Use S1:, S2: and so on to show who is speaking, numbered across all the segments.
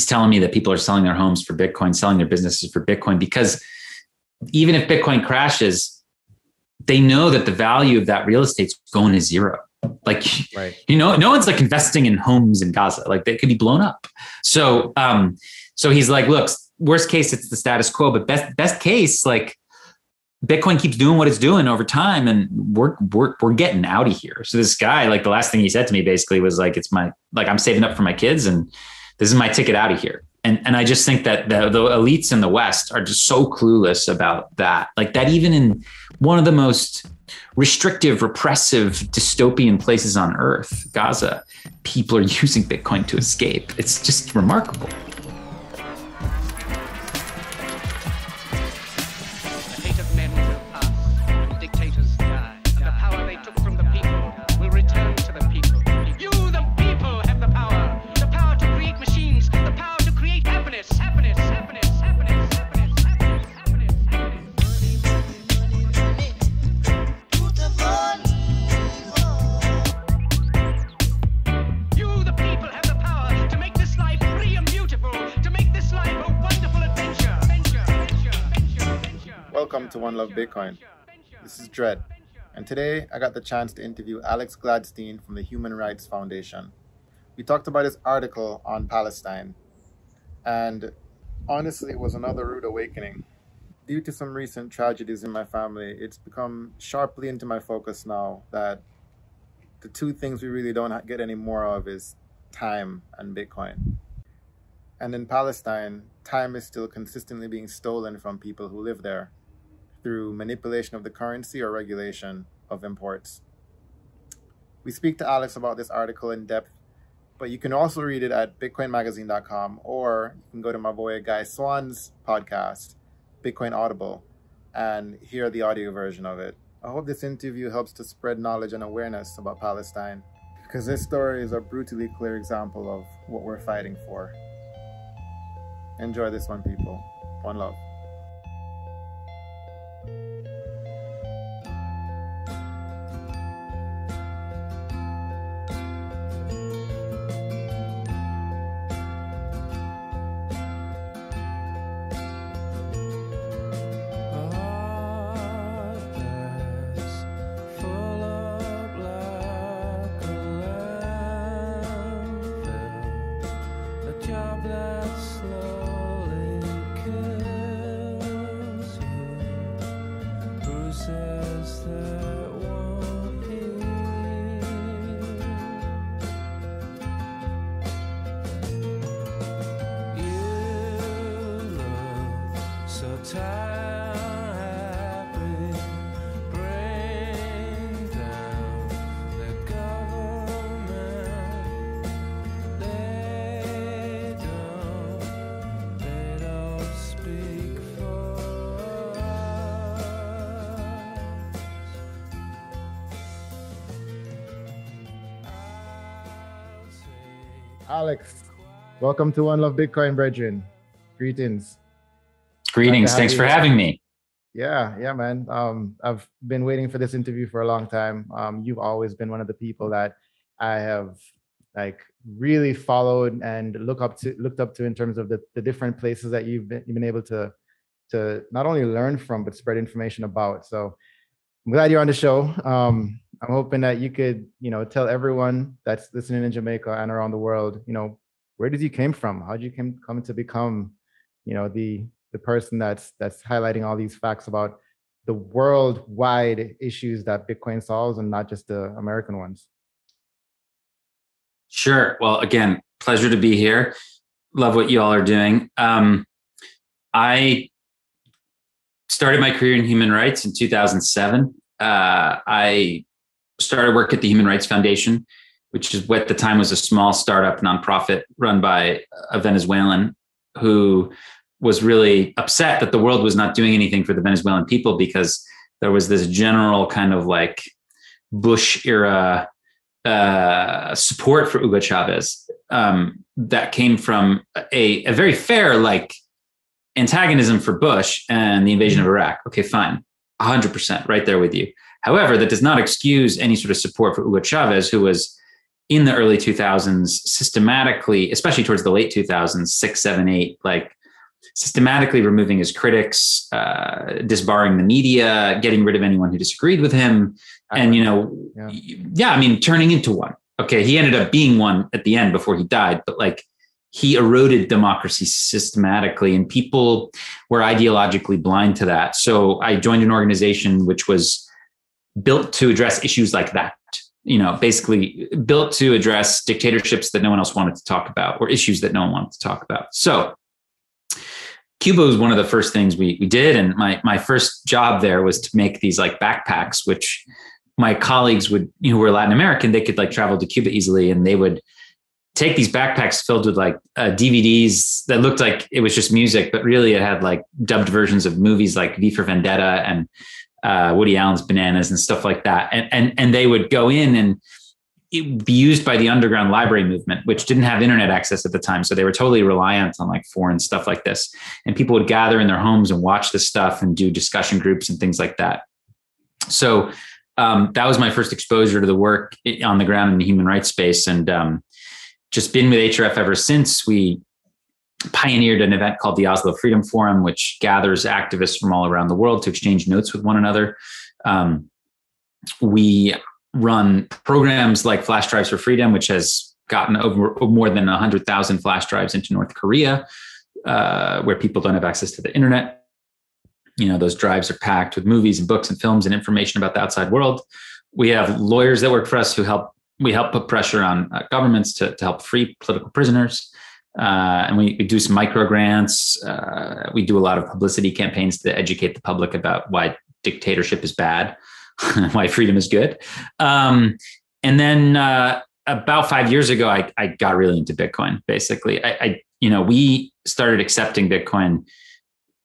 S1: he's telling me that people are selling their homes for Bitcoin, selling their businesses for Bitcoin because even if Bitcoin crashes, they know that the value of that real estate's going to zero. Like, right. you know, no one's like investing in homes in Gaza. Like they could be blown up. So, um, so he's like, look, worst case, it's the status quo, but best, best case, like Bitcoin keeps doing what it's doing over time and we're, we're, we're getting out of here. So this guy, like the last thing he said to me basically was like, it's my, like, I'm saving up for my kids and this is my ticket out of here. And, and I just think that the, the elites in the West are just so clueless about that. Like that, even in one of the most restrictive, repressive, dystopian places on earth, Gaza, people are using Bitcoin to escape. It's just remarkable.
S2: Love Bitcoin. This is Dread, and today I got the chance to interview Alex Gladstein from the Human Rights Foundation. We talked about his article on Palestine, and honestly, it was another rude awakening. Due to some recent tragedies in my family, it's become sharply into my focus now that the two things we really don't get any more of is time and Bitcoin. And in Palestine, time is still consistently being stolen from people who live there through manipulation of the currency or regulation of imports. We speak to Alex about this article in depth, but you can also read it at bitcoinmagazine.com or you can go to my boy Guy Swan's podcast, Bitcoin Audible, and hear the audio version of it. I hope this interview helps to spread knowledge and awareness about Palestine because this story is a brutally clear example of what we're fighting for. Enjoy this one, people. One love. Alex, welcome to One Love Bitcoin, brethren. Greetings.
S1: Greetings. Thanks for having me.
S2: Yeah, yeah, man. Um, I've been waiting for this interview for a long time. Um, you've always been one of the people that I have like really followed and look up to looked up to in terms of the, the different places that you've been, you've been able to to not only learn from but spread information about. So I'm glad you're on the show. Um, I'm hoping that you could, you know, tell everyone that's listening in Jamaica and around the world, you know, where did you came from? How did you came, come to become, you know, the the person that's that's highlighting all these facts about the worldwide issues that Bitcoin solves and not just the American ones?
S1: Sure. Well, again, pleasure to be here. Love what you all are doing. Um, I started my career in human rights in 2007. Uh, I started work at the Human Rights Foundation, which is what at the time was a small startup nonprofit run by a Venezuelan who was really upset that the world was not doing anything for the Venezuelan people because there was this general kind of like Bush era uh, support for Hugo Chavez um, that came from a, a very fair like antagonism for Bush and the invasion of Iraq. Okay, fine, hundred percent, right there with you. However, that does not excuse any sort of support for Hugo Chavez, who was in the early 2000s systematically, especially towards the late 2000s, six, seven, eight, like systematically removing his critics, uh, disbarring the media, getting rid of anyone who disagreed with him. And, you know, yeah. yeah, I mean, turning into one. Okay. He ended up being one at the end before he died, but like he eroded democracy systematically and people were ideologically blind to that. So I joined an organization which was built to address issues like that you know, basically built to address dictatorships that no one else wanted to talk about or issues that no one wanted to talk about. So Cuba was one of the first things we, we did. And my, my first job there was to make these like backpacks, which my colleagues would, you know, who were Latin American, they could like travel to Cuba easily and they would take these backpacks filled with like uh, DVDs that looked like it was just music, but really it had like dubbed versions of movies like V for Vendetta and uh, Woody Allen's Bananas and stuff like that. And, and, and they would go in and be used by the underground library movement, which didn't have internet access at the time. So they were totally reliant on like foreign stuff like this. And people would gather in their homes and watch this stuff and do discussion groups and things like that. So um, that was my first exposure to the work on the ground in the human rights space. And um, just been with HRF ever since. We pioneered an event called the Oslo Freedom Forum, which gathers activists from all around the world to exchange notes with one another. Um, we run programs like Flash Drives for Freedom, which has gotten over more than 100,000 flash drives into North Korea, uh, where people don't have access to the internet. You know, those drives are packed with movies and books and films and information about the outside world. We have lawyers that work for us who help. We help put pressure on uh, governments to, to help free political prisoners. Uh, and we, we, do some micro grants. Uh, we do a lot of publicity campaigns to educate the public about why dictatorship is bad, why freedom is good. Um, and then uh, about five years ago, I, I, got really into Bitcoin. Basically, I, I, you know we started accepting Bitcoin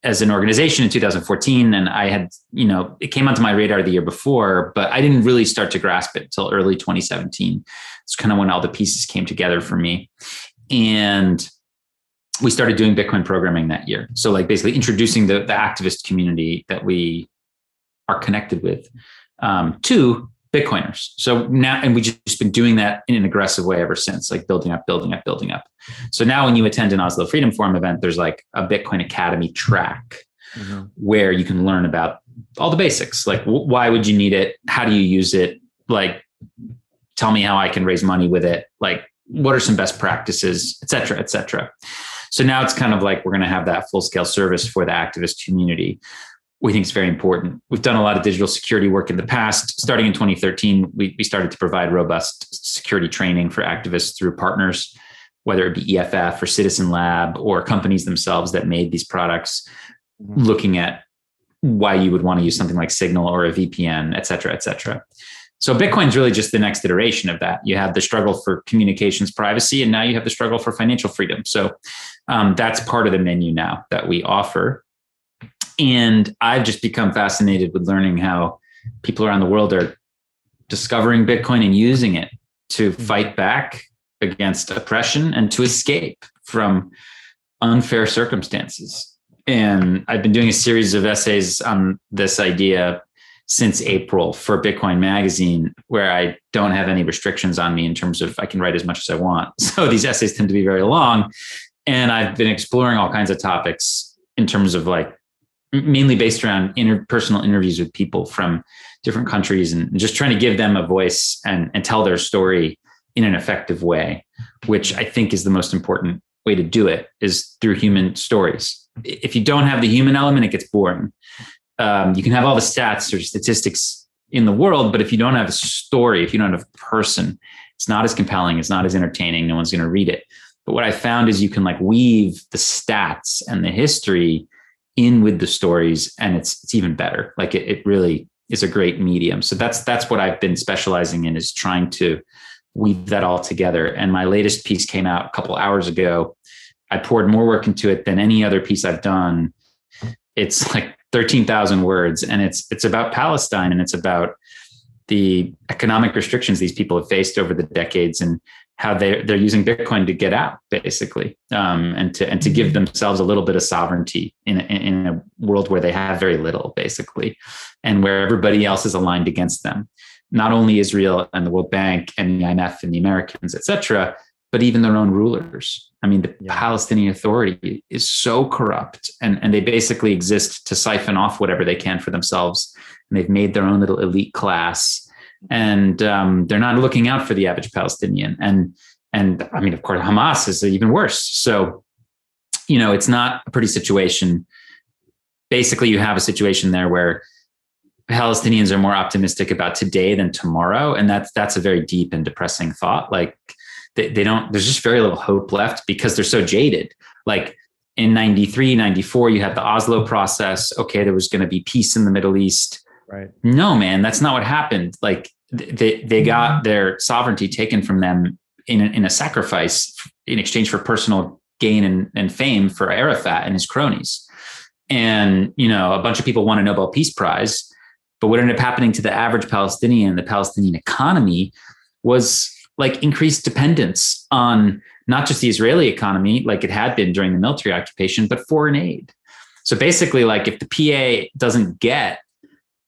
S1: as an organization in 2014, and I had you know it came onto my radar the year before, but I didn't really start to grasp it until early 2017. It's kind of when all the pieces came together for me and we started doing Bitcoin programming that year. So like basically introducing the, the activist community that we are connected with um, to Bitcoiners. So now, and we've just been doing that in an aggressive way ever since, like building up, building up, building up. So now when you attend an Oslo Freedom Forum event, there's like a Bitcoin Academy track mm-hmm. where you can learn about all the basics. Like w- why would you need it? How do you use it? Like, tell me how I can raise money with it. Like what are some best practices, et cetera, et cetera. So now it's kind of like we're going to have that full scale service for the activist community. We think it's very important. We've done a lot of digital security work in the past. Starting in 2013, we, we started to provide robust security training for activists through partners, whether it be EFF or Citizen Lab or companies themselves that made these products, mm-hmm. looking at why you would want to use something like Signal or a VPN, et cetera, et cetera. So Bitcoin is really just the next iteration of that. You have the struggle for communications privacy, and now you have the struggle for financial freedom. So um, that's part of the menu now that we offer. And I've just become fascinated with learning how people around the world are discovering Bitcoin and using it to hmm. fight back against oppression and to escape from unfair circumstances. And I've been doing a series of essays on this idea since April for Bitcoin Magazine, where I don't have any restrictions on me in terms of I can write as much as I want. So these essays tend to be very long. And I've been exploring all kinds of topics in terms of like mainly based around interpersonal interviews with people from different countries and just trying to give them a voice and, and tell their story in an effective way, which I think is the most important way to do it is through human stories. If you don't have the human element, it gets boring um, you can have all the stats or statistics in the world, but if you don't have a story, if you don't have a person, it's not as compelling, it's not as entertaining, no one's going to read it. But what I found is you can like weave the stats and the history in with the stories, and it's it's even better. Like it, it really is a great medium. So that's that's what I've been specializing in is trying to weave that all together. And my latest piece came out a couple hours ago. I poured more work into it than any other piece I've done. It's like 13,000 words and it's it's about Palestine and it's about the economic restrictions these people have faced over the decades and how they they're using Bitcoin to get out basically um, and to and to give mm-hmm. themselves a little bit of sovereignty in a, in a world where they have very little basically and where everybody else is aligned against them not only Israel and the World Bank and the IMF and the Americans, etc but even their own rulers. I mean, the yeah. Palestinian Authority is so corrupt, and, and they basically exist to siphon off whatever they can for themselves. And they've made their own little elite class, and um, they're not looking out for the average Palestinian. And and I mean, of course, Hamas is even worse. So, you know, it's not a pretty situation. Basically, you have a situation there where Palestinians are more optimistic about today than tomorrow, and that's that's a very deep and depressing thought. Like they, they don't. There's just very little hope left because they're so jaded. Like in 93, 94, you had the Oslo process. Okay, there was going to be peace in the Middle East.
S3: Right.
S1: No, man, that's not what happened. Like they they got mm-hmm. their sovereignty taken from them in a, in a sacrifice in exchange for personal gain and, and fame for Arafat and his cronies. And you know, a bunch of people won a Nobel Peace Prize but what ended up happening to the average Palestinian, the Palestinian economy, was like increased dependence on not just the Israeli economy, like it had been during the military occupation, but foreign aid. So basically, like if the PA doesn't get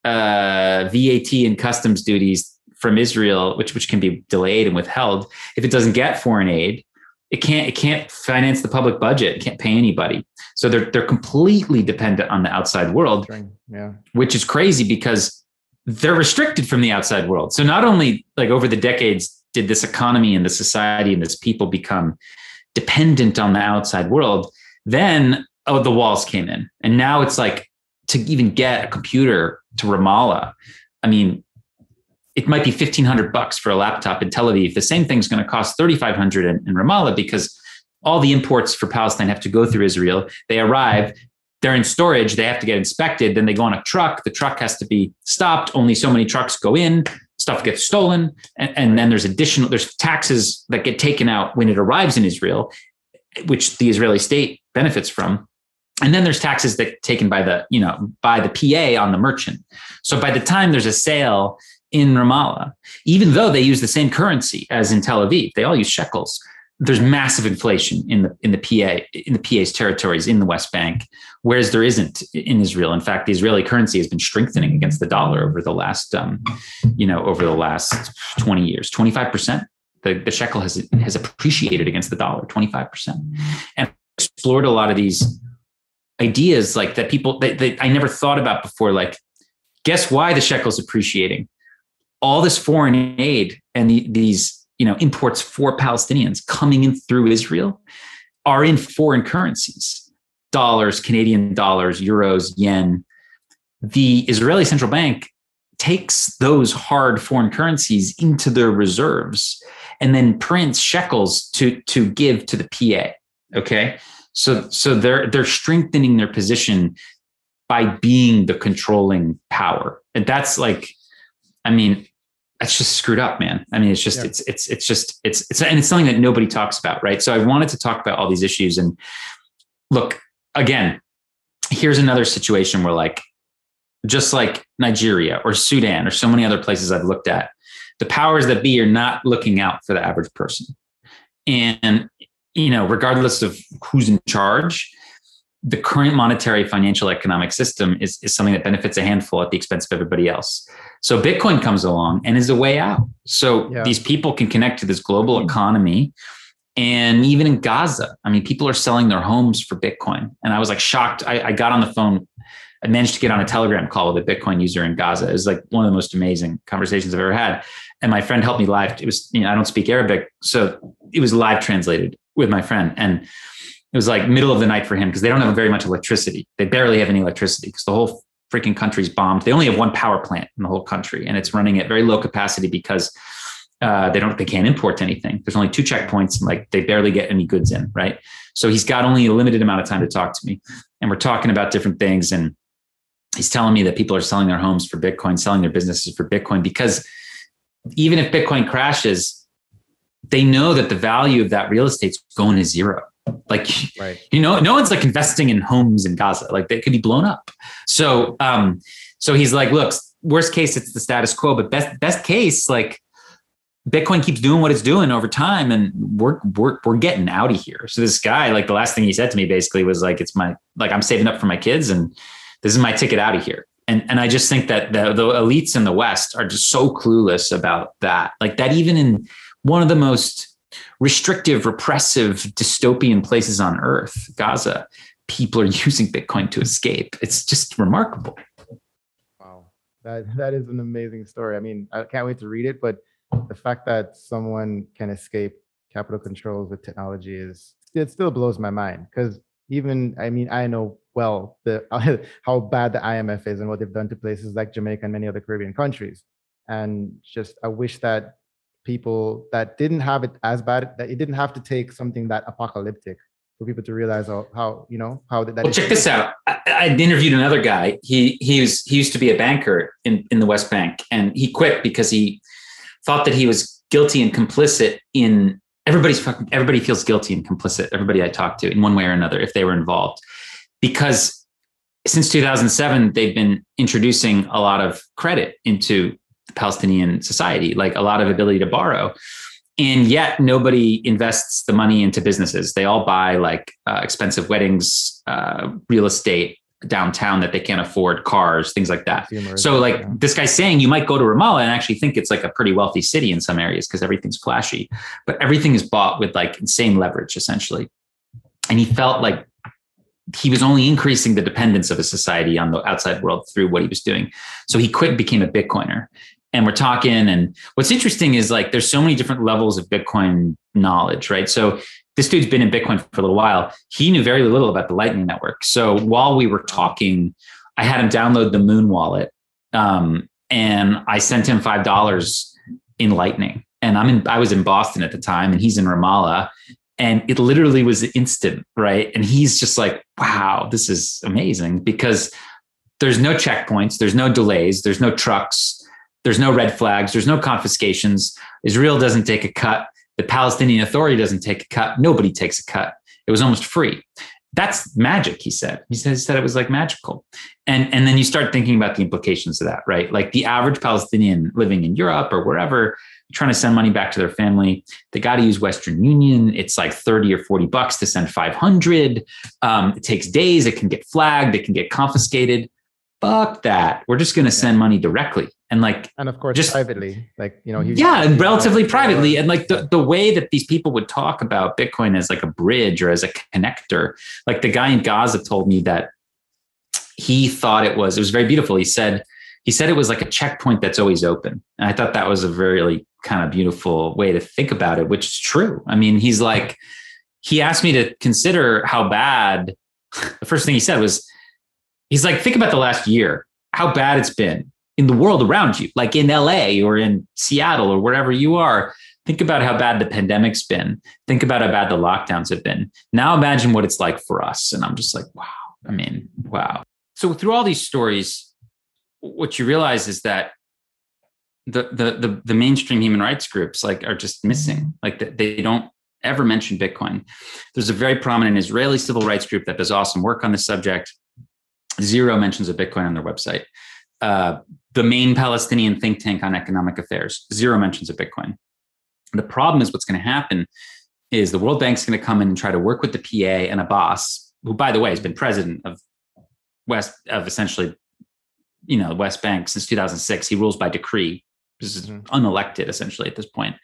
S1: uh, VAT and customs duties from Israel, which which can be delayed and withheld, if it doesn't get foreign aid, it can't it can't finance the public budget. It can't pay anybody. So they're they're completely dependent on the outside world
S3: yeah.
S1: which is crazy because they're restricted from the outside world. So not only like over the decades did this economy and the society and this people become dependent on the outside world then oh the walls came in and now it's like to even get a computer to ramallah i mean it might be 1500 bucks for a laptop in Tel Aviv. The same thing's going to cost 3500 in, in Ramallah because all the imports for Palestine have to go through Israel. They arrive, they're in storage, they have to get inspected, then they go on a truck. The truck has to be stopped. Only so many trucks go in, stuff gets stolen, and, and then there's additional there's taxes that get taken out when it arrives in Israel, which the Israeli state benefits from. And then there's taxes that taken by the, you know, by the PA on the merchant. So by the time there's a sale in Ramallah, even though they use the same currency as in Tel Aviv. They all use shekels. There's massive inflation in the in the PA in the PA's territories in the West Bank, whereas there isn't in Israel. In fact, the Israeli currency has been strengthening against the dollar over the last, um, you know, over the last 20 years. 25 percent. The, shekel has has appreciated against the dollar 25 percent, and explored a lot of these ideas like that people that, that I never thought about before. Like, guess why the shekel is appreciating? all this foreign aid and the, these you know imports for Palestinians coming in through Israel are in foreign currencies dollars canadian dollars euros yen the israeli central bank takes those hard foreign currencies into their reserves and then prints shekels to to give to the pa okay so so they're they're strengthening their position by being the controlling power and that's like I mean, that's just screwed up, man. I mean, it's just, yeah. it's, it's, it's just, it's, it's, and it's something that nobody talks about, right? So I wanted to talk about all these issues and look, again, here's another situation where like, just like Nigeria or Sudan or so many other places I've looked at, the powers that be are not looking out for the average person. And, you know, regardless of who's in charge, the current monetary financial economic system is, is something that benefits a handful at the expense of everybody else. So Bitcoin comes along and is a way out. So yeah. these people can connect to this global hmm. economy. And even in Gaza, I mean, people are selling their homes for Bitcoin. And I was like shocked. I, I got on the phone. I managed to get on a Telegram call with a Bitcoin user in Gaza. It was like one of the most amazing conversations I've ever had. And my friend helped me live. It was, you know, I don't speak Arabic. So it was live translated with my friend. And it was like middle of the night for him because they don't have very much electricity. They barely have any electricity because the whole freaking country's bombed. They only have one power plant in the whole country, and it's running at very low capacity because uh, they don't they can't import anything. There's only two checkpoints, and like they barely get any goods in, right? So he's got only a limited amount of time to talk to me, and we're talking about different things. And he's telling me that people are selling their homes for Bitcoin, selling their businesses for Bitcoin because even if Bitcoin crashes, they know that the value of that real estate's going to zero like, right. you know, no one's like investing in homes in Gaza. Like they could be blown up. So, um, so he's like, look, worst case, it's the status quo, but best, best case, like Bitcoin keeps doing what it's doing over time and we're, we're, we're getting out of here. So this guy, like the last thing he said to me basically was like, it's my, like, I'm saving up for my kids and this is my ticket out of here. And and I just think that the, the elites in the West are just so clueless about that. Like that, even in one of the most restrictive, repressive, dystopian places on earth, Gaza, people are using Bitcoin to escape. It's just remarkable.
S3: Wow, that that is an amazing story. I mean, I can't wait to read it. But the fact that someone can escape capital controls with technology is it still blows my mind because even I mean I know well the how bad the IMF is and what they've done to places like Jamaica and many other Caribbean countries, and just I wish that people that didn't have it as bad that it didn't have to take something that apocalyptic for people to realize how, how you know how that.
S1: Well, check this out. I, I interviewed another guy. He he was he used to be a banker in in the West Bank, and he quit because he thought that he was guilty and complicit in everybody's fucking everybody feels guilty and complicit. Everybody I talked to in one way or another if they were involved, because since 2007 they've been introducing a lot of credit into Palestinian society, like a lot of ability to borrow. And yet nobody invests the money into businesses. They all buy like uh, expensive weddings, uh, real estate, downtown that they can't afford cars things like that. So like yeah. this guy's saying you might go to ramallah and actually think it's like a pretty wealthy city in some areas because everything's flashy but everything is bought with like insane leverage essentially. And he felt like he was only increasing the dependence of a society on the outside world through what he was doing. So he quit and became a bitcoiner. And we're talking and what's interesting is like there's so many different levels of bitcoin knowledge right? So this dude's been in Bitcoin for a little while. He knew very little about the Lightning Network. So while we were talking, I had him download the Muun wallet, um, and I sent him five dollars in Lightning. And I'm in. I was in Boston at the time, and he's in Ramallah, and it literally was instant, right? And he's just like, "Wow, this is amazing!" Because there's no checkpoints, there's no delays, there's no trucks, there's no red flags, there's no confiscations. Israel doesn't take a cut the Palestinian Authority doesn't take a cut. Nobody takes a cut. It was almost free. That's magic, he said. He said, he said it was like magical. And, and then you start thinking about the implications of that, right? Like the average Palestinian living in Europe or wherever, trying to send money back to their family, they got to use Western Union. It's like 30 or 40 bucks to send 500. Um, it takes days. It can get flagged. It can get confiscated fuck that. We're just going to send money directly. And like,
S3: and of course, just privately, like, you know, he
S1: yeah, and relatively privately. And like the, the way that these people would talk about Bitcoin as like a bridge or as a connector, like the guy in Gaza told me that he thought it was, it was very beautiful. He said, he said it was like a checkpoint that's always open. And I thought that was a very really kind of beautiful way to think about it, which is true. I mean, he's like, he asked me to consider how bad the first thing he said was, He's like, think about the last year, how bad it's been in the world around you, like in LA or in Seattle or wherever you are. Think about how bad the pandemic's been. Think about how bad the lockdowns have been. Now imagine what it's like for us. And I'm just like, wow. I mean, wow. So through all these stories, what you realize is that the the the, the mainstream human rights groups like are just missing. Like they don't ever mention Bitcoin. There's a very prominent Israeli civil rights group that does awesome work on this subject. Zero mentions of Bitcoin on their website. Uh, the main Palestinian think tank on economic affairs, zero mentions of Bitcoin. The problem is what's going to happen is the World Bank's going to come in and try to work with the PA and Abbas, who, by the way, has been president of West of essentially, you know, West Bank since 2006. He rules by decree. This is mm-hmm. unelected essentially at this point.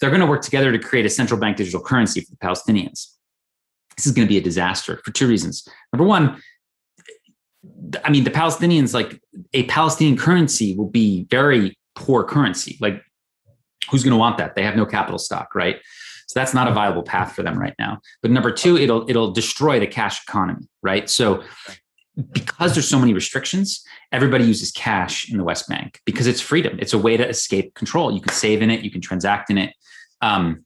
S1: They're going to work together to create a central bank digital currency for the Palestinians. This is going to be a disaster for two reasons. Number one, I mean, the Palestinians, like a Palestinian currency will be very poor currency. Like, who's going to want that? They have no capital stock, right? So that's not a viable path for them right now. But number two, it'll it'll destroy the cash economy, right? So because there's so many restrictions, everybody uses cash in the West Bank because it's freedom. It's a way to escape control. You can save in it, you can transact in it. Um,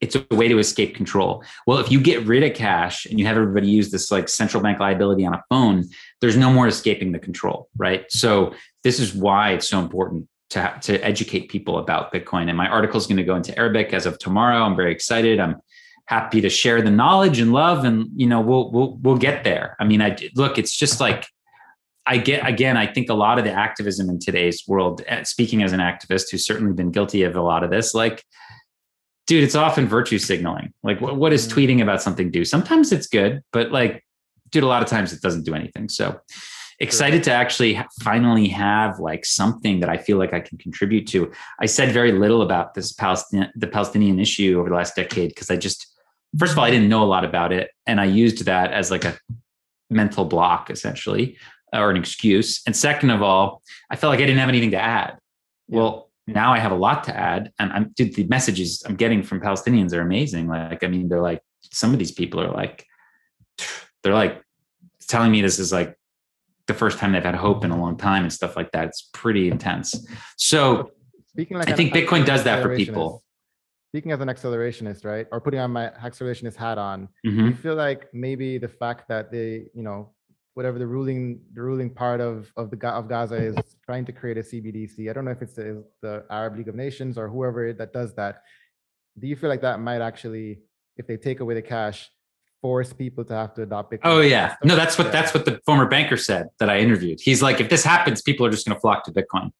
S1: it's a way to escape control. Well, if you get rid of cash and you have everybody use this like central bank liability on a phone, there's no more escaping the control, right? So this is why it's so important to to educate people about Bitcoin. And my article is going to go into Arabic as of tomorrow. I'm very excited. I'm happy to share the knowledge and love, and you know we'll we'll we'll get there. I mean, I look, it's just like I get again. I think a lot of the activism in today's world. Eh, speaking as an activist who's certainly been guilty of a lot of this, like dude, it's often virtue signaling. Like, what, what does mm. tweeting about something do? Sometimes it's good, but like, dude, a lot of times it doesn't do anything. So, excited to actually finally have like something that I feel like I can contribute to. I said very little about this Palestinian the Palestinian issue over the last decade because I just first of all I didn't know a lot about it and I used that as like a mental block essentially or an excuse. And second of all, I felt like I didn't have anything to add. Well, now I have a lot to add and I'm dude, the messages I'm getting from Palestinians are amazing. Like I mean they're like some of these people are like they're like telling me this is like the first time they've had hope in a long time and stuff like that. It's pretty intense. So speaking like I think Bitcoin does that for people.
S3: Speaking as an accelerationist, right? Or putting on my accelerationist hat on, mm-hmm. you feel like maybe the fact that they, you know, whatever the ruling the ruling part of of the of Gaza is trying to create a CBDC. I don't know if it's the, the Arab League of Nations or whoever that does that. Do you feel like that might actually, if they take away the cash, force people to have to adopt Bitcoin.
S1: Oh yeah, no, that's what that's what the former banker said that I interviewed. He's like, if this happens, people are just going to flock to Bitcoin.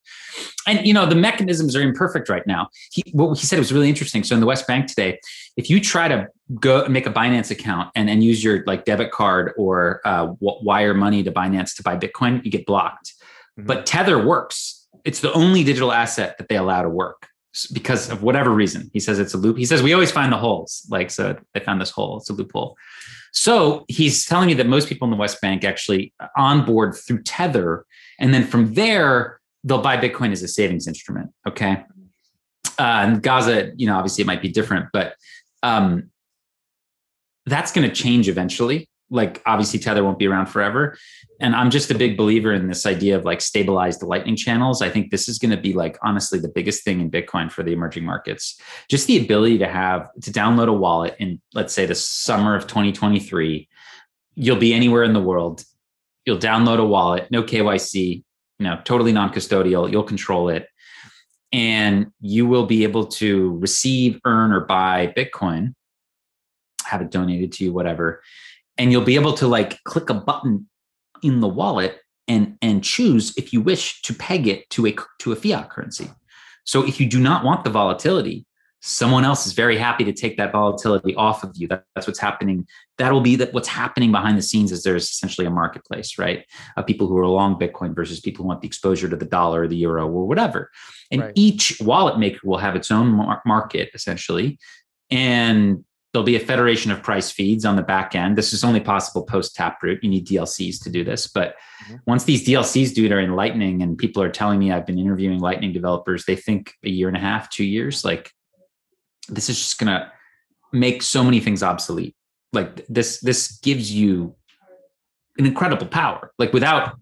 S1: And you know, the mechanisms are imperfect right now. He what he said was really interesting. So in the West Bank today, if you try to go make a Binance account and and use your like debit card or uh, wire money to Binance to buy Bitcoin, you get blocked. Mm-hmm. But Tether works. It's the only digital asset that they allow to work because of whatever reason. He says it's a loop. He says we always find the holes. Like so, they found this hole. It's a loophole. So he's telling me that most people in the West Bank actually onboard through Tether, and then from there they'll buy Bitcoin as a savings instrument. Okay. Uh, and Gaza, you know, obviously it might be different, but um, that's going to change eventually like obviously tether won't be around forever. And i'm just a big believer in this idea of like stabilized lightning channels. I think this is going to be like honestly the biggest thing in bitcoin for the emerging markets. Just the ability to have to download a wallet in let's say the summer of 2023 you'll be anywhere in the world. You'll download a wallet no kyc you know totally non-custodial you'll control it. And you will be able to receive earn or buy bitcoin have it donated to you whatever and you'll be able to like click a button in the wallet and and choose if you wish to peg it to a to a fiat currency. So if you do not want the volatility, someone else is very happy to take that volatility off of you. That, that's what's happening. That will be that what's happening behind the scenes is there's essentially a marketplace, right? Of people who are long Bitcoin versus people who want the exposure to the dollar or the euro or whatever. And right. each wallet maker will have its own mar- market essentially. And There'll be a federation of price feeds on the back end. This is only possible post Taproot. You need DLCs to do this. But mm-hmm. once these DLCs do it are in Lightning, and people are telling me I've been interviewing Lightning developers, they think a year and a half, two years. Like this is just gonna make so many things obsolete. Like this, this gives you an incredible power. Like without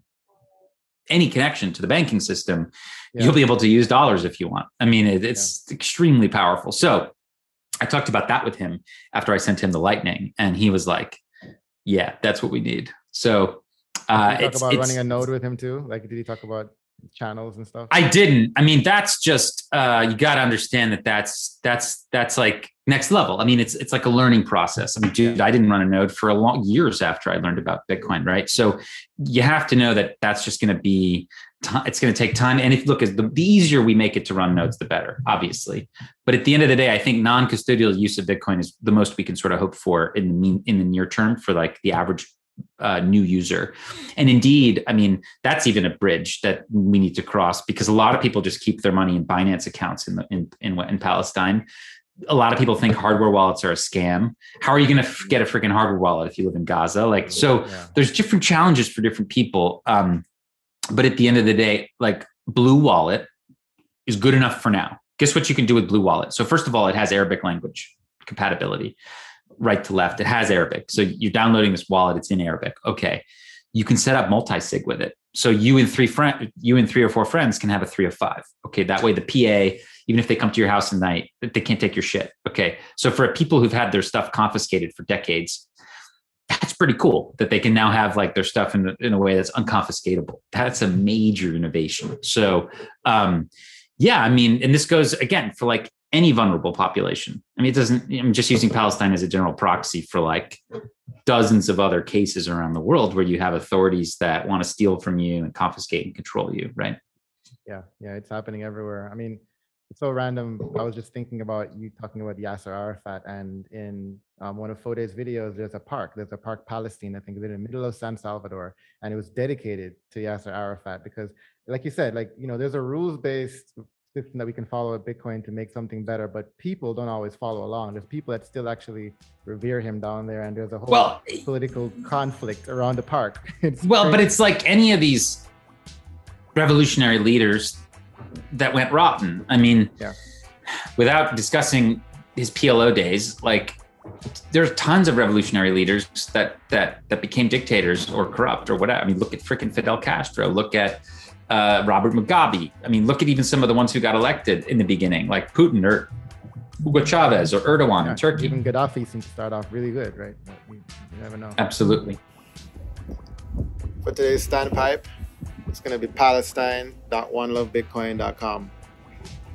S1: any connection to the banking system, yeah. you'll be able to use dollars if you want. I mean, it, it's yeah. extremely powerful. So I talked about that with him after I sent him the lightning, and he was like, "Yeah, that's what we need." So,
S3: uh, talk about running a node with him too. Like, did he talk about channels and stuff?
S1: I didn't. I mean, that's just uh, you got to understand that that's that's that's like next level. I mean, it's it's like a learning process. I mean, dude, I didn't run a node for a long years after I learned about Bitcoin, right? So you have to know that that's just going to be it's going to take time. And if look, the, the easier we make it to run nodes, the better, obviously. But at the end of the day, I think non-custodial use of Bitcoin is the most we can sort of hope for in the mean, in the near term for like the average uh, new user. And indeed, I mean, that's even a bridge that we need to cross because a lot of people just keep their money in Binance accounts in the, in, in, in Palestine. A lot of people think hardware wallets are a scam. How are you going to get a freaking hardware wallet if you live in Gaza? Like, so yeah. there's different challenges for different people. Um, but at the end of the day, like Blue Wallet is good enough for now. Guess what you can do with Blue Wallet? So, first of all, it has Arabic language compatibility, right to left. It has Arabic. So, you're downloading this wallet, it's in Arabic. Okay. You can set up multi sig with it. So, you and three friend, you and three or four friends can have a three of five. Okay. That way, the PA, even if they come to your house at night, they can't take your shit. Okay. So, for people who've had their stuff confiscated for decades, that's pretty cool that they can now have like their stuff in, in a way that's unconfiscatable. That's a major innovation. So, um, yeah, I mean, and this goes again for like any vulnerable population. I mean, it doesn't, I'm just using Palestine as a general proxy for like dozens of other cases around the world where you have authorities that want to steal from you and confiscate and control you, right?
S3: Yeah, yeah, it's happening everywhere. I mean,
S2: it's so random. I was just thinking about you talking about Yasser Arafat, and in um, one of Fode's videos, there's a park. There's a park Palestine, I think, in the middle of San Salvador, and it was dedicated to Yasser Arafat because, like you said, like you know, there's a rules-based system that we can follow at Bitcoin to make something better, but people don't always follow along. There's people that still actually revere him down there, and there's a whole well, eh, political conflict around the park.
S1: well, crazy. but it's like any of these revolutionary leaders that went rotten. I mean, yeah. without discussing his PLO days, like there's tons of revolutionary leaders that that that became dictators or corrupt or whatever. I mean, look at freaking Fidel Castro. Look at uh, Robert Mugabe. I mean, look at even some of the ones who got elected in the beginning, like Putin or Hugo Chavez or Erdogan yeah, in Turkey.
S2: Even Gaddafi seems to start off really good, right? You, you never know.
S1: Absolutely.
S2: For today's standpipe, it's going to be palestine.onelovebitcoin.com.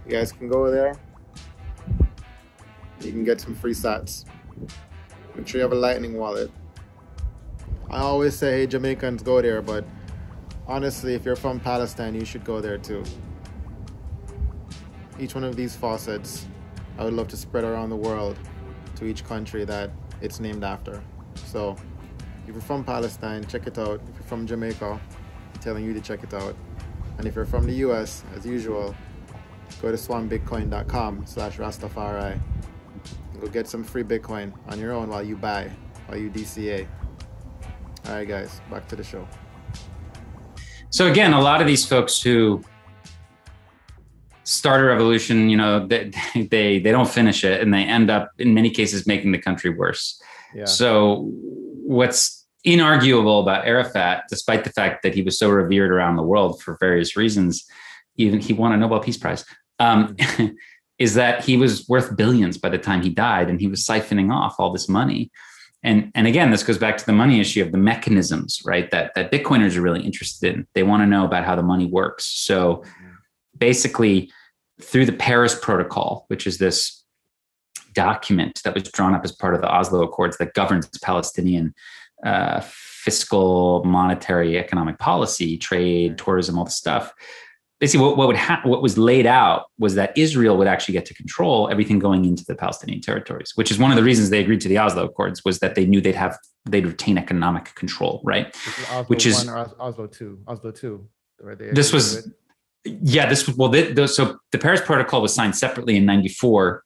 S2: You guys can go there. You can get some free sats. Make sure you have a Lightning wallet. I always say, hey, Jamaicans, go there, but honestly, if you're from Palestine, you should go there too. Each one of these faucets, I would love to spread around the world to each country that it's named after. So, if you're from Palestine, check it out. If you're from Jamaica, I'm telling you to check it out. And if you're from the US, as usual, go to swanbitcoin.com slash Rastafari go get some free Bitcoin on your own while you buy, while you DCA. All right, guys, back to the show.
S1: So again, a lot of these folks who start a revolution, you know, they, they, they don't finish it and they end up in many cases making the country worse. Yeah. So what's inarguable about Arafat, despite the fact that he was so revered around the world for various reasons, even he won a Nobel Peace Prize, um, is that he was worth billions by the time he died, and he was siphoning off all this money. And and again, this goes back to the money issue of the mechanisms, right? That that Bitcoiners are really interested in. They want to know about how the money works. So basically, through the Paris Protocol, which is this document that was drawn up as part of the Oslo Accords that governs Palestinian uh, fiscal, monetary, economic policy, trade, tourism, all the stuff. Basically, what, what would ha- what was laid out was that Israel would actually get to control everything going into the Palestinian territories, which is one of the reasons they agreed to the Oslo Accords was that they knew they'd have they'd retain economic control, right?
S2: which is Oslo two, Oslo two. right?
S1: This was, yeah, this was well. This, so the Paris Protocol was signed separately in '94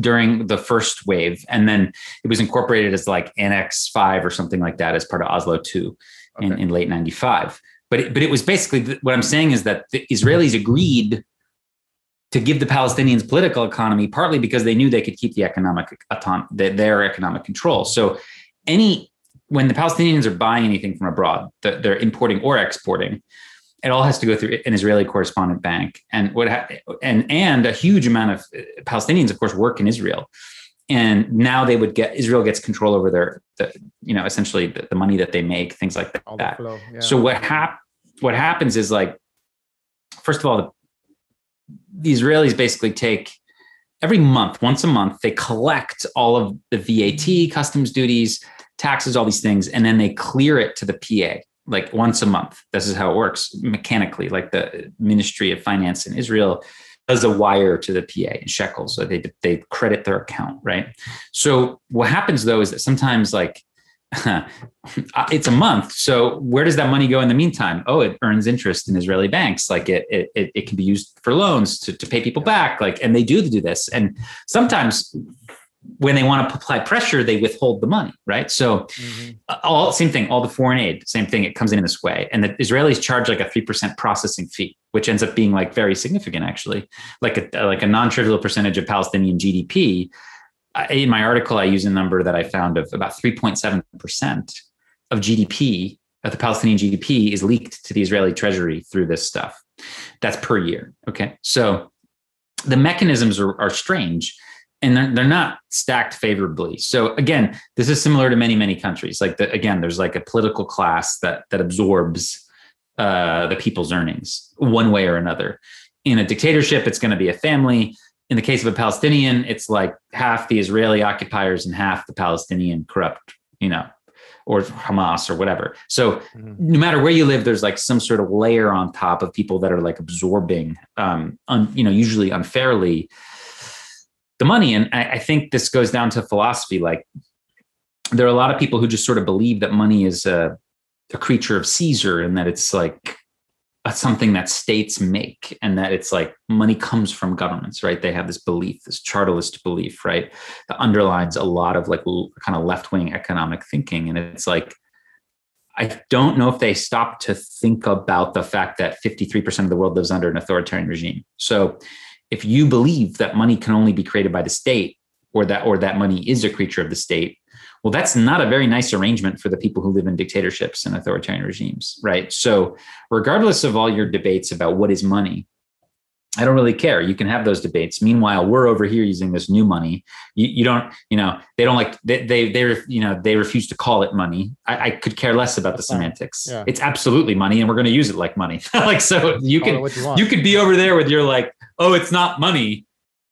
S1: during the first wave, and then it was incorporated as like Annex Five or something like that as part of Oslo Two okay. in, in late '95. But it, but it was basically what I'm saying is that the Israelis agreed to give the Palestinians political economy, partly because they knew they could keep the economic auton- their economic control. So any when the Palestinians are buying anything from abroad, they're importing or exporting, it all has to go through an Israeli correspondent bank, and what ha- and and a huge amount of uh, Palestinians, of course, work in Israel, and now they would get Israel gets control over their, the, you know, essentially the, the money that they make, things like that. Yeah. So what hap- what happens is like, first of all, the, the Israelis basically take every month, once a month, they collect all of the VAT, customs duties, taxes, all these things, and then they clear it to the PA like once a month. This is how it works mechanically. Like the Ministry of Finance in Israel does a wire to the PA in shekels, so they they credit their account, right? So what happens though is that sometimes like it's a month. So where does that money go in the meantime? Oh, it earns interest in Israeli banks. Like it, it, it can be used for loans to, to pay people back. Like, and they do do this. And sometimes when they want to apply pressure, they withhold the money, right? So, mm-hmm. all same thing, all the foreign aid, same thing. It comes in in this way, and the Israelis charge like a three percent processing fee, which ends up being like very significant, actually, like a like a non-trivial percentage of Palestinian GDP. In my article, I use a number that I found of about three point seven percent of GDP of the Palestinian GDP is leaked to the Israeli treasury through this stuff. That's per year. Okay, so the mechanisms are, are strange and they're, they're not stacked favorably. So again, this is similar to many, many countries. Like the, again, there's like a political class that that absorbs uh, the people's earnings one way or another. In a dictatorship, it's going to be a family. In the case of a Palestinian, it's like half the Israeli occupiers and half the Palestinian corrupt, you know, or Hamas or whatever. So mm-hmm. no matter where you live, there's like some sort of layer on top of people that are like absorbing, um, un, you know, usually unfairly the money. And I, I think this goes down to philosophy. Like there are a lot of people who just sort of believe that money is a, a creature of Caesar and that it's like something that states make and that it's like money comes from governments right they have this belief this chartalist belief right that underlines a lot of like kind of left-wing economic thinking and it's like i don't know if they stop to think about the fact that 53% of the world lives under an authoritarian regime so if you believe that money can only be created by the state or that or that money is a creature of the state well, that's not a very nice arrangement for the people who live in dictatorships and authoritarian regimes, right? So, regardless of all your debates about what is money, I don't really care. You can have those debates. Meanwhile, we're over here using this new money. You, you don't, you know, they don't like they, they, they, you know, they refuse to call it money. I, I could care less about the semantics. Yeah. It's absolutely money, and we're going to use it like money. like so, you can you, you could be over there with your like, oh, it's not money,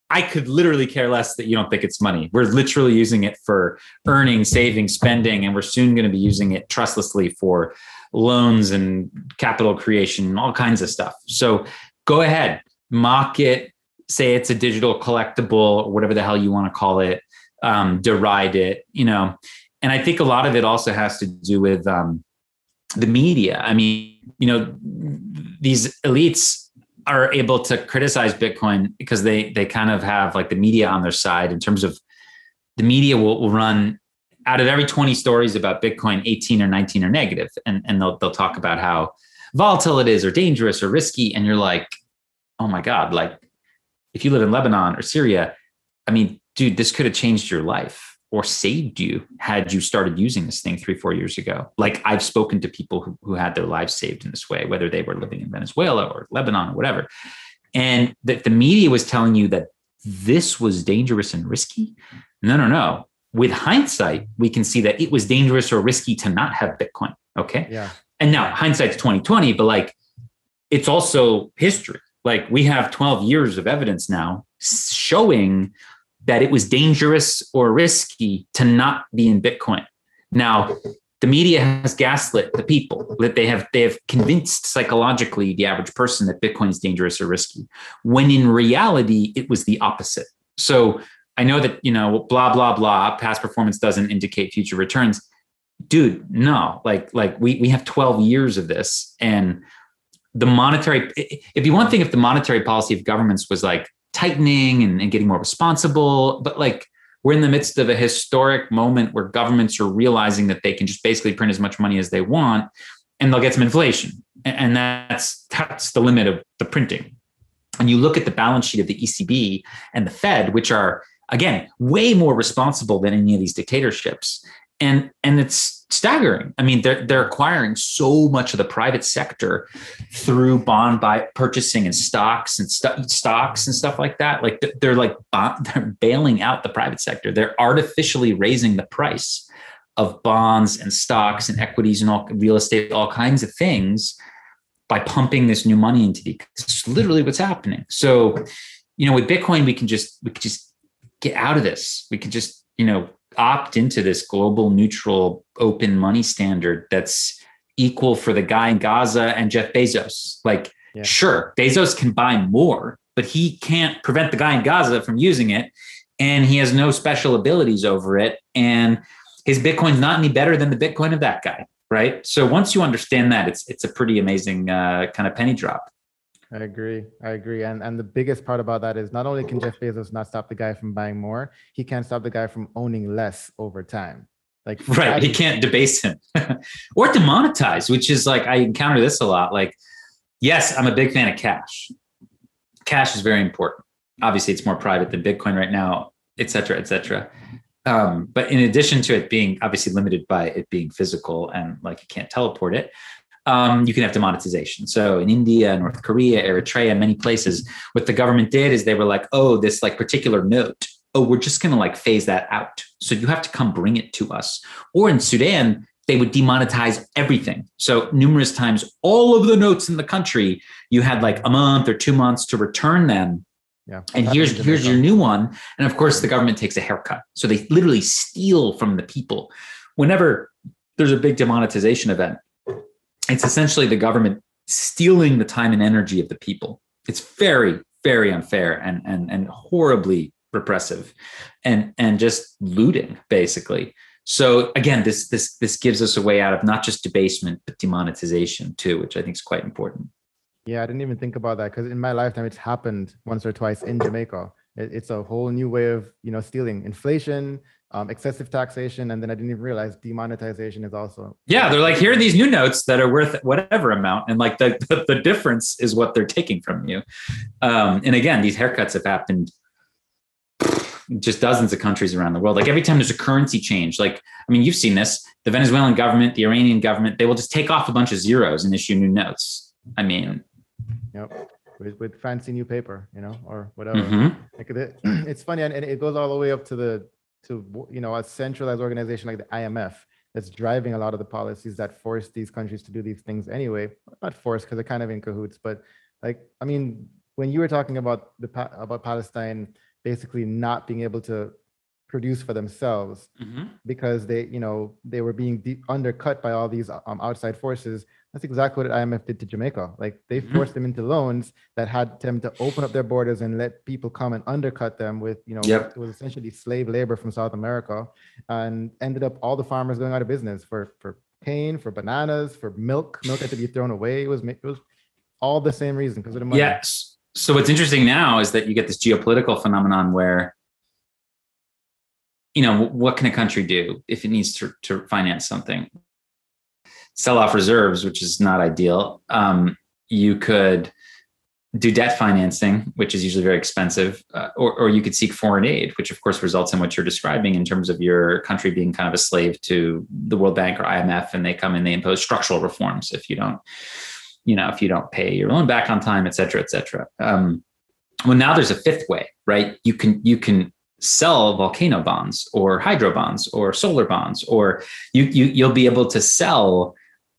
S1: I could literally care less that you don't think it's money. We're literally using it for earning, saving, spending, and we're soon going to be using it trustlessly for loans and capital creation, all kinds of stuff. So go ahead, mock it, say it's a digital collectible or whatever the hell you want to call it, um, deride it, you know. And I think a lot of it also has to do with um, the media. I mean, you know, these elites are able to criticize Bitcoin because they they kind of have like the media on their side in terms of the media will, will run out of every 20 stories about Bitcoin, 18 or 19 are negative. And, and they'll, they'll talk about how volatile it is or dangerous or risky. And you're like, oh my God, like if you live in Lebanon or Syria, I mean, dude, this could have changed your life or saved you had you started using this thing three, four years ago. Like I've spoken to people who, who had their lives saved in this way, whether they were living in Venezuela or Lebanon or whatever. And that the media was telling you that this was dangerous and risky. No, no, no. With hindsight, we can see that it was dangerous or risky to not have Bitcoin. Okay.
S3: Yeah.
S1: And now hindsight's 2020, but like it's also history. Like we have 12 years of evidence now showing that it was dangerous or risky to not be in Bitcoin. Now, the media has gaslit the people that they have they have convinced psychologically the average person that Bitcoin is dangerous or risky, when in reality it was the opposite. So I know that you know blah blah blah past performance doesn't indicate future returns. Dude, no, like like we we have 12 years of this and the monetary if you one thing if the monetary policy of governments was like tightening and, and getting more responsible. But like we're in the midst of a historic moment where governments are realizing that they can just basically print as much money as they want and they'll get some inflation. And that's that's the limit of the printing. And you look at the balance sheet of the ECB and the Fed, which are again way more responsible than any of these dictatorships. And and it's staggering. I mean, they're they're acquiring so much of the private sector through bond buy purchasing and stocks and st- stocks and stuff like that. Like they're like they're bailing out the private sector. They're artificially raising the price of bonds and stocks and equities and all real estate, all kinds of things by pumping this new money into the. It's literally what's happening. So, you know, with Bitcoin, we can just we can just get out of this. We can just you know opt into this global neutral open money standard that's equal for the guy in Gaza and Jeff Bezos. Like, yeah. sure, Bezos can buy more, but he can't prevent the guy in Gaza from using it. And he has no special abilities over it. And his Bitcoin's not any better than the Bitcoin of that guy. Right. So once you understand that, it's it's a pretty amazing uh, kind of penny drop.
S3: I agree. I agree. And and the biggest part about that is not only can Jeff Bezos not stop the guy from buying more, he can't stop the guy from owning less over time. Like
S1: right, he can't debase him or demonetize, which is like I encounter this a lot. Like, yes, I'm a big fan of cash. Cash is very important. Obviously, it's more private than Bitcoin right now, et cetera, et cetera. Um, but in addition to it being obviously limited by it being physical and like you can't teleport it, um, you can have demonetization. So in India, North Korea, Eritrea, many places, what the government did is they were like, oh, this like particular note, oh, we're just going to like phase that out. So you have to come bring it to us. Or in Sudan, they would demonetize everything. So numerous times, all of the notes in the country, you had like a month or two months to return them. Yeah. And here's here's your new one. And of course, the government takes a haircut. So they literally steal from the people. Whenever there's a big demonetization event. It's essentially the government stealing the time and energy of the people. It's very, very unfair and and and horribly repressive and and just looting basically. So again this this this gives us a way out of not just debasement but demonetization too which i think is quite important.
S2: Yeah i didn't even think about that because in my lifetime it's happened once or twice in jamaica. It, it's a whole new way of you know stealing inflation um, excessive taxation and then i didn't even realize demonetization is also
S1: yeah they're like here are these new notes that are worth whatever amount and like the the, the difference is what they're taking from you um, and again these haircuts have happened just dozens of countries around the world. Like every time there's a currency change, like, I mean, you've seen this the Venezuelan government, the Iranian government, they will just take off a bunch of zeros and issue new notes. I mean,
S2: yep. With, with fancy new paper, you know, or whatever. Mm-hmm. Like it, it's funny, and it goes all the way up to the to you know a centralized organization like the IMF that's driving a lot of the policies that force these countries to do these things anyway. Not force because they're kind of in cahoots, but like I mean, when you were talking about the about Palestine basically not being able to produce for themselves mm-hmm. because they you know they were being de- undercut by all these um, outside forces that's exactly what imf did to jamaica. Like they mm-hmm. forced them into loans that had them to open up their borders and let people come and undercut them with you know yep. it was essentially slave labor from south america and ended up all the farmers going out of business for for cane for bananas for milk. Milk had to be thrown away. It was it was all the same reason because of the money.
S1: Yes. So what's interesting now is that you get this geopolitical phenomenon where you know what can a country do if it needs to, to finance something sell off reserves which is not ideal. Um, you could do debt financing which is usually very expensive uh, or, or you could seek foreign aid which of course results in what you're describing in terms of your country being kind of a slave to the world bank or imf and they come and they impose structural reforms if you don't you know if you don't pay your loan back on time et cetera et cetera. Um, well now there's a fifth way right? You can you can sell volcano bonds or hydro bonds or solar bonds or you, you you'll be able to sell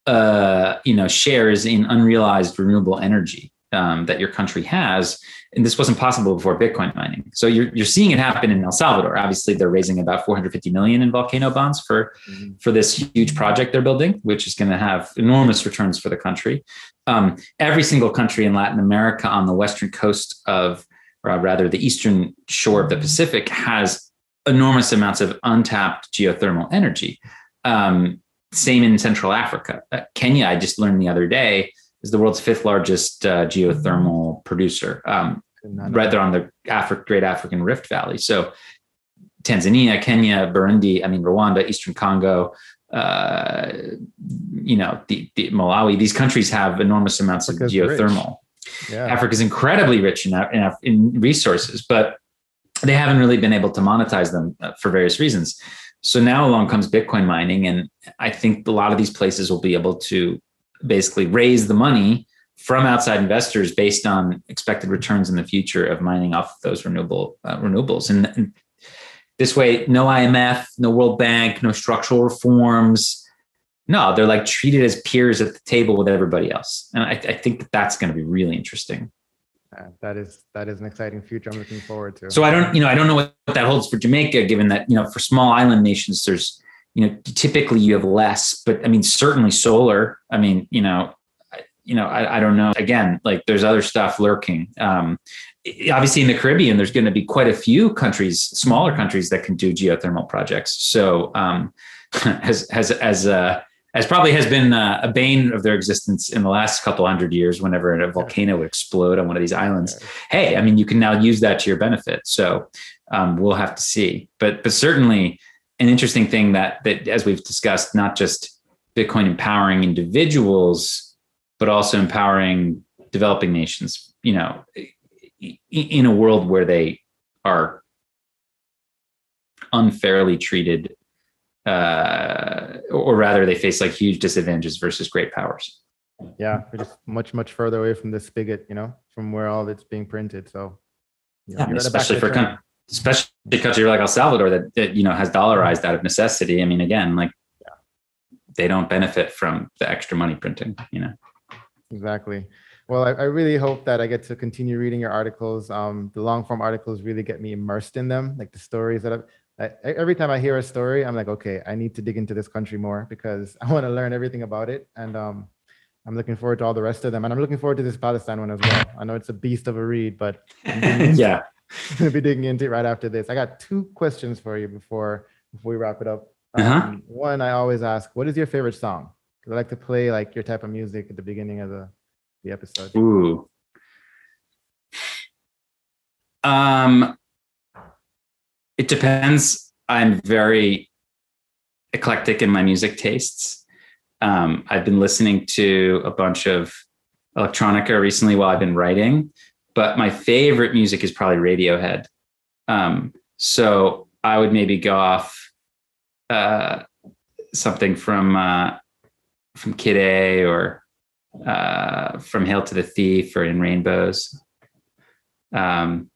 S1: uh, you know shares in unrealized renewable energy um, that your country has. And this wasn't possible before bitcoin mining. So you're, you're seeing it happen in el salvador. Obviously they're raising about 450 million in volcano bonds for mm-hmm. for this huge project they're building which is going to have enormous returns for the country. Um, every single country in latin america on the western coast of or rather the eastern shore of the pacific has enormous amounts of untapped geothermal energy. Um, same in central africa uh, kenya i just learned the other day is the world's fifth largest uh, geothermal producer, um, right there on the Afri- Great African Rift Valley. So Tanzania, Kenya, Burundi, I mean Rwanda, Eastern Congo, uh, you know, the, the, Malawi. These countries have enormous amounts Africa's of geothermal. Yeah. Africa is incredibly rich in, in, in resources, but they haven't really been able to monetize them uh, for various reasons. So now along comes Bitcoin mining, and I think a lot of these places will be able to basically raise the money from outside investors based on expected returns in the future of mining off those renewable uh, renewables. And, and, this way, no IMF, no World Bank, no structural reforms. No, they're like treated as peers at the table with everybody else. And I, I think that that's going to be really interesting.
S2: That is that is an exciting future. I'm looking forward to.
S1: So I don't, you know, I don't know what that holds for Jamaica, given that you know, for small island nations, there's you know typically you have less but i mean certainly solar i mean you know you know I, I don't know again like there's other stuff lurking um, obviously in the caribbean there's going to be quite a few countries smaller countries that can do geothermal projects so um, as as as uh, as probably has been uh, a bane of their existence in the last couple hundred years whenever a volcano would explode on one of these islands. Hey i mean you can now use that to your benefit. So um, we'll have to see. But but certainly an interesting thing that that as we've discussed, not just Bitcoin empowering individuals, but also empowering developing nations. You know, in a world where they are unfairly treated, uh, or rather, they face like huge disadvantages versus great powers.
S2: Yeah, we're just much much further away from the spigot, you know, from where all it's being printed. So,
S1: you know, yeah, especially for con- especially a country like El Salvador that, that you know has dollarized out of necessity. I mean, again, like yeah. they don't benefit from the extra money printing. You know.
S2: Exactly. Well, I, I, really hope that I get to continue reading your articles. Um, the long form articles really get me immersed in them, like the stories that I've, I, every time I hear a story, I'm like, okay, I need to dig into this country more because I want to learn everything about it. And um, I'm looking forward to all the rest of them. And I'm looking forward to this Palestine one as well. I know it's a beast of a read, but
S1: yeah,
S2: we'll be digging into it right after this. I got two questions for you before before we wrap it up.
S1: Uh-huh. Um,
S2: one, I always ask, what is your favorite song? Because I like to play like your type of music at the beginning of the the episode.
S1: Ooh. Um, it depends. I'm very eclectic in my music tastes. Um, I've been listening to a bunch of electronica recently while I've been writing, but my favorite music is probably Radiohead. Um, so I would maybe go off uh, something from uh, from Kid A or uh, from Hail to the Thief or In Rainbows. Um,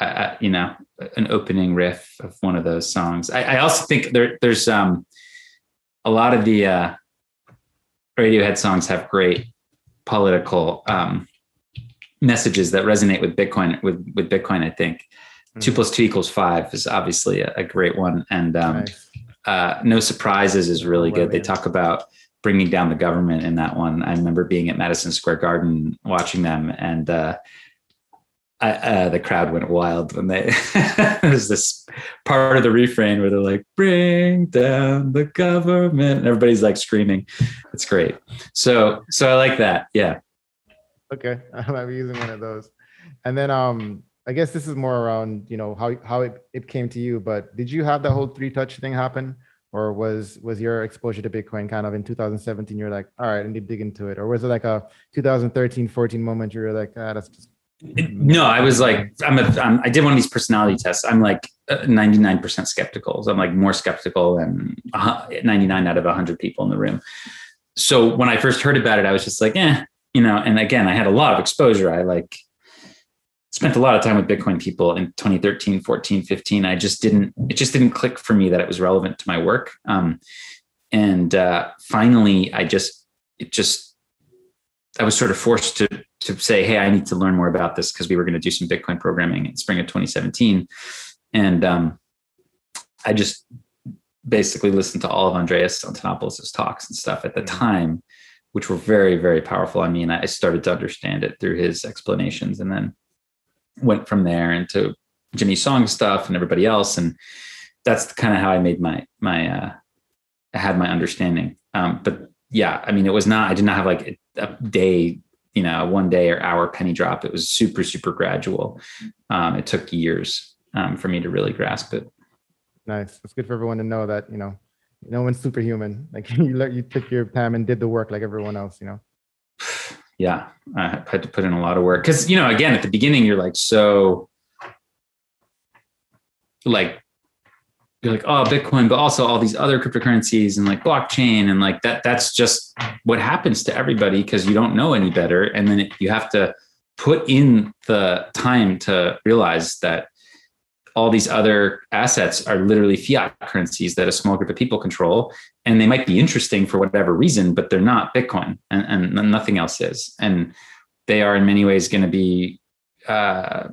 S1: okay. you know, an opening riff of one of those songs. I, I also think there, there's um, a lot of the uh, Radiohead songs have great political um, messages that resonate with Bitcoin. With with Bitcoin, I think mm-hmm. two plus two equals five is obviously a, a great one, and um, nice. uh, no surprises is really good. They talk about bringing down the government in that one. I remember being at Madison Square Garden watching them, and uh, Uh, the crowd went wild when they there's this part of the refrain where they're like bring down the government and everybody's like screaming. It's great. So so i like that. Yeah.
S2: Okay. I might be using one of those. And then um i guess this is more around you know how how it, it came to you but did you have the whole three touch thing happen? Or was was your exposure to bitcoin kind of in 2017 you're like all right i need to dig into it. Or was it like a 2013 14 moment you're like ah, that's just
S1: no, I was like, I'm a, I'm, I did one of these personality tests. I'm like 99% uh, skeptical. So I'm like more skeptical than 99 out of 100 people in the room. So when I first heard about it, I was just like, eh, you know, and again, I had a lot of exposure. I like spent a lot of time with Bitcoin people in 2013, 14, 15. I just didn't, it just didn't click for me that it was relevant to my work. Um, and uh, finally, I just, it just, I was sort of forced to to say, hey, I need to learn more about this because we were going to do some Bitcoin programming in spring of 2017, and um, I just basically listened to all of Andreas Antonopoulos' talks and stuff at the mm-hmm. time, which were very very powerful. I mean, I started to understand it through his explanations, and then went from there into Jimmy Song stuff and everybody else, and that's kind of how I made my my uh, I had my understanding. Um, but yeah, I mean, it was not. I did not have like a day, you know, one day or hour penny drop. It was super, super gradual. Um, it took years um, for me to really grasp it.
S2: Nice. It's good for everyone to know that you know, no one's superhuman. Like you, you took your time and did the work like everyone else. You know.
S1: Yeah, I had to put in a lot of work because you know, again, at the beginning, you're like so like you're like, oh, Bitcoin, but also all these other cryptocurrencies and like blockchain and like that. That's just what happens to everybody because you don't know any better. And then it, you have to put in the time to realize that all these other assets are literally fiat currencies that a small group of people control. And they might be interesting for whatever reason, but they're not Bitcoin and, and nothing else is. And they are in many ways going to be uh,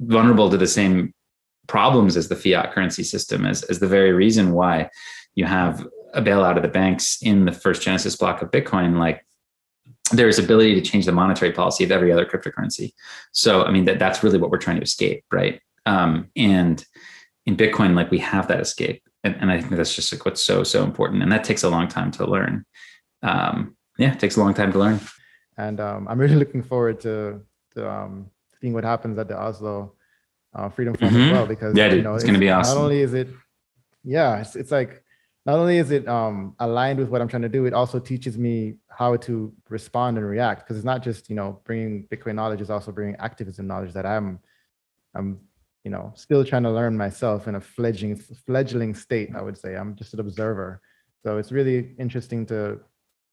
S1: vulnerable to the same problems as the fiat currency system as, as the very reason why you have a bailout of the banks in the first genesis block of bitcoin like there's ability to change the monetary policy of every other cryptocurrency. So i mean that, that's really what we're trying to escape right? Um, and in bitcoin like we have that escape and, and i think that's just like what's so so important and that takes a long time to learn. Um, yeah it takes a long time to learn.
S2: And um, i'm really looking forward to, to um, seeing what happens at the oslo uh, Freedom Forum mm-hmm. as well because
S1: yeah, you know, it's, it's going to be awesome.
S2: Not only is it, yeah, it's, it's like not only is it um, aligned with what I'm trying to do, it also teaches me how to respond and react because it's not just you know bringing Bitcoin knowledge, it's also bringing activism knowledge that I'm I'm you know still trying to learn myself in a fledgling fledgling state. I would say I'm just an observer, so it's really interesting to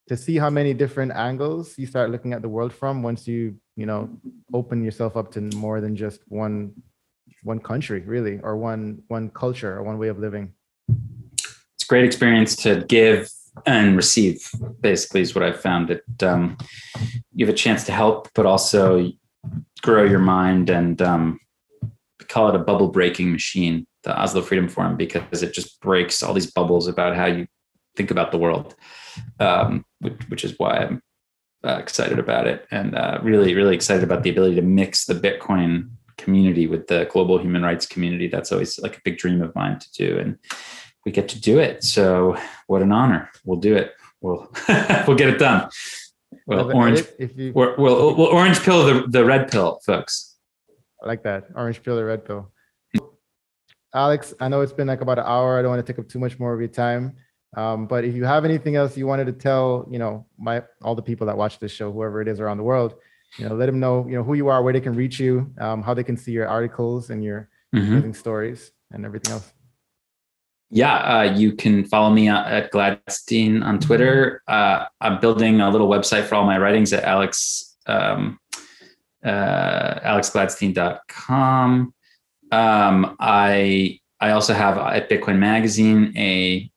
S2: to see how many different angles you start looking at the world from once you you know open yourself up to more than just one one country really or one one culture or one way of living.
S1: It's a great experience to give and receive basically is what i've found. That um, you have a chance to help but also grow your mind and um, call it a bubble breaking machine, the Oslo Freedom Forum, because it just breaks all these bubbles about how you think about the world, um, which, which, is why I'm uh, excited about it and uh, really, really excited about the ability to mix the Bitcoin community with the global human rights community. That's always like a big dream of mine to do, and we get to do it. So, what an honor! We'll do it. We'll we'll get it done. Well, orange. If you, we'll, we'll, we'll orange pill the the red pill, folks.
S2: I like that orange pill or red pill. Alex, I know it's been like about an hour. I don't want to take up too much more of your time. Um, but if you have anything else you wanted to tell, you know, my all the people that watch this show, whoever it is around the world, you know, let them know, you know, who you are, where they can reach you, um, how they can see your articles and your mm-hmm. stories and everything else.
S1: Yeah, uh, you can follow me at Gladstein on Twitter. Uh, I'm building a little website for all my writings at Alex um, uh, alexgladstein.com. Um, I I also have at Bitcoin Magazine a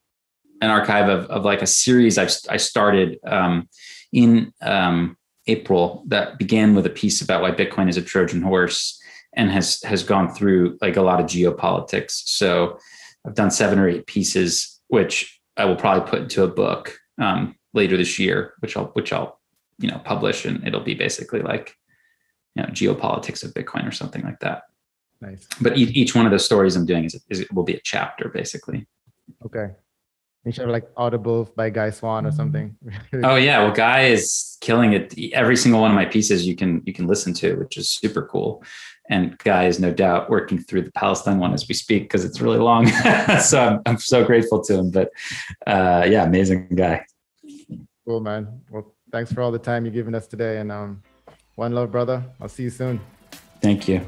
S1: an archive of, of like a series I've I started um, in um, April that began with a piece about why Bitcoin is a Trojan horse and has has gone through like a lot of geopolitics. So I've done seven or eight pieces, which I will probably put into a book um, later this year, which I'll which I'll you know publish, and it'll be basically like you know geopolitics of Bitcoin or something like that.
S2: Nice.
S1: But each, each one of those stories I'm doing is, is will be a chapter basically.
S2: Okay. You should have like Audible by Guy Swan or something.
S1: oh yeah, well, Guy is killing it. Every single one of my pieces you can you can listen to, which is super cool. And Guy is no doubt working through the Palestine one as we speak because it's really long. so I'm, I'm so grateful to him. But uh, yeah, amazing guy.
S2: Cool, man. Well, thanks for all the time you've given us today. And um, one love, brother. I'll see you soon.
S1: Thank you.